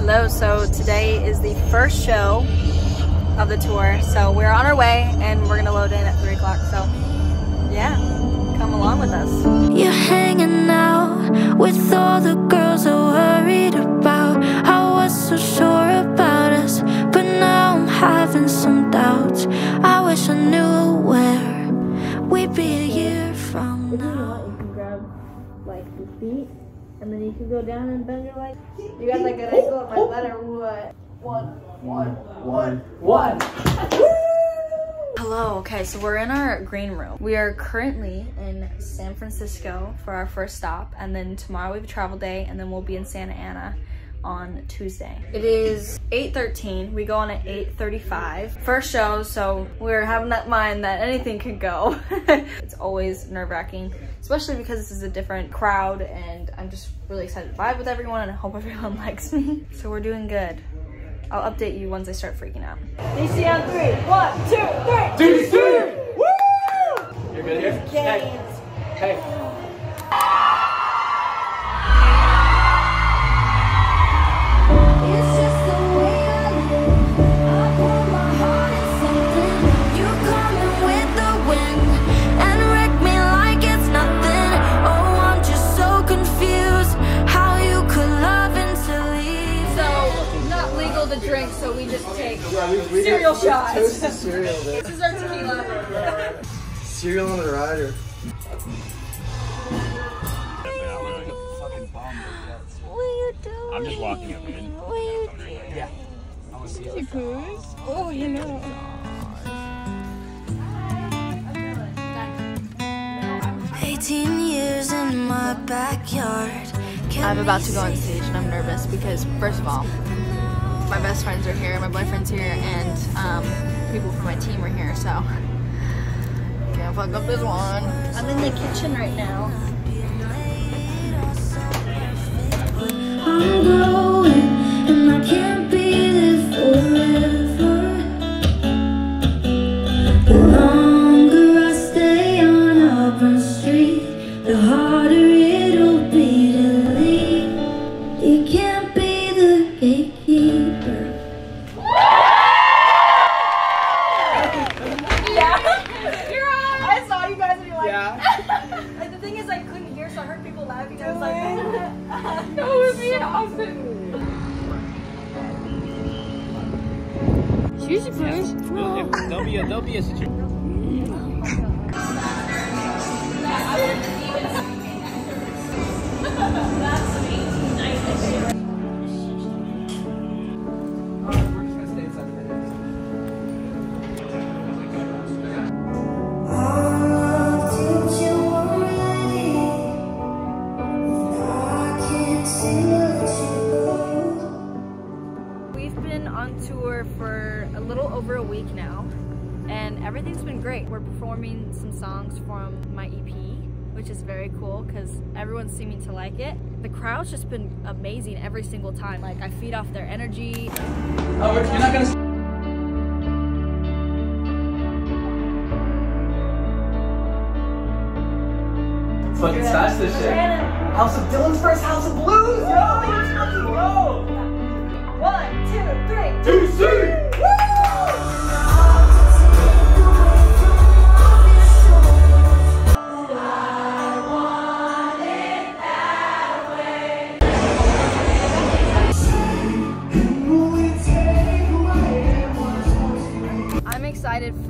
Hello, so today is the first show of the tour. So we're on our way and we're gonna load in at three o'clock. So yeah, come along with us. You're hanging out with all the girls I worried about. I was so sure about us, but now I'm having some doubts. I wish I knew where we'd be a year from now. you can grab like your feet and then you can go down and bend your leg. You got like an ankle at my letter what? One, one, one, one. Hello, okay, so we're in our green room. We are currently in San Francisco for our first stop, and then tomorrow we have a travel day, and then we'll be in Santa Ana on Tuesday. It is 8.13, we go on at 8.35. First show, so we're having that mind that anything could go. it's always nerve-wracking, especially because this is a different crowd, and I'm just really excited to vibe with everyone, and I hope everyone likes me. So we're doing good. I'll update you once I start freaking out. DC on three. One, two, three. DC! Woo! You're good here? Hey. Hey. Cereal did- we shots. Toasted cereal, dude. This is our tequila. Cereal on the rider. What are you doing? I'm just walking up in. What are you doing? Yeah. I want to see it. Oh, you know. Eighteen years in my backyard. I'm about to go on stage and I'm nervous because first of all, my best friends are here, my boyfriend's here, and um, people from my team are here, so can't fuck up this one. I'm in the kitchen right now. Would be awesome. Excuse me, please. There'll be a, there'll be a situation. Mm. Week now, and everything's been great. We're performing some songs from my EP, which is very cool because everyone's seeming to like it. The crowd's just been amazing every single time. Like, I feed off their energy. Oh, you're not gonna. Fucking smash this shit. House of Dylan's first House of Blues, yo! Let's fucking go! One, two, three. DC!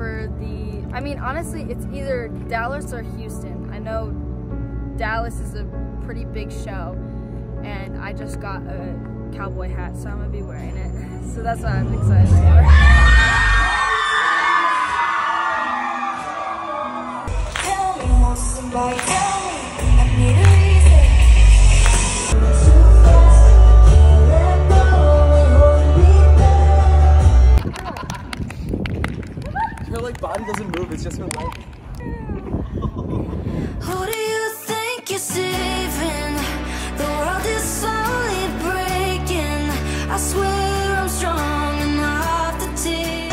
For the. I mean, honestly, it's either Dallas or Houston. I know Dallas is a pretty big show, and I just got a cowboy hat, so I'm gonna be wearing it. So that's what I'm excited it's just her leg. Who do you think you're saving? The world is slowly breaking. I swear I'm strong enough to take.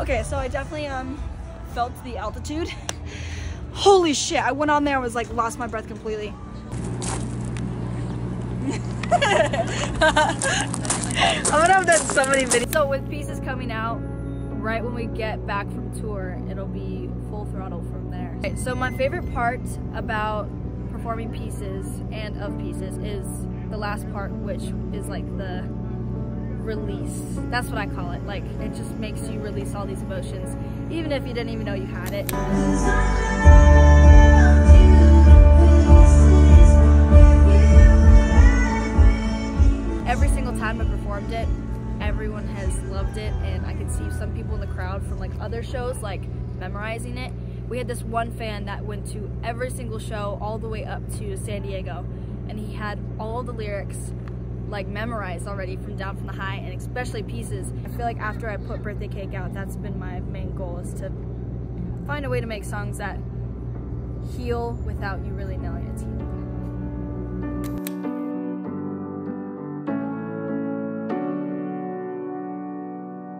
Okay, so I definitely um felt the altitude. Holy shit! I went on there and was like lost my breath completely. I'm gonna have done so many videos. So with pieces coming out, right when we get back from tour, it'll be full throttle from there. Okay, so my favorite part about performing pieces and of pieces is the last part, which is like the release. That's what I call it. Like it just makes you release all these emotions, even if you didn't even know you had it. Every single time I performed it, everyone has loved it, and I could see some people in the crowd from like other shows like memorizing it. We had this one fan that went to every single show all the way up to San Diego, and he had all the lyrics like memorized already from Down from the High, and especially pieces. I feel like after I put Birthday Cake out, that's been my main goal is to find a way to make songs that heal without you really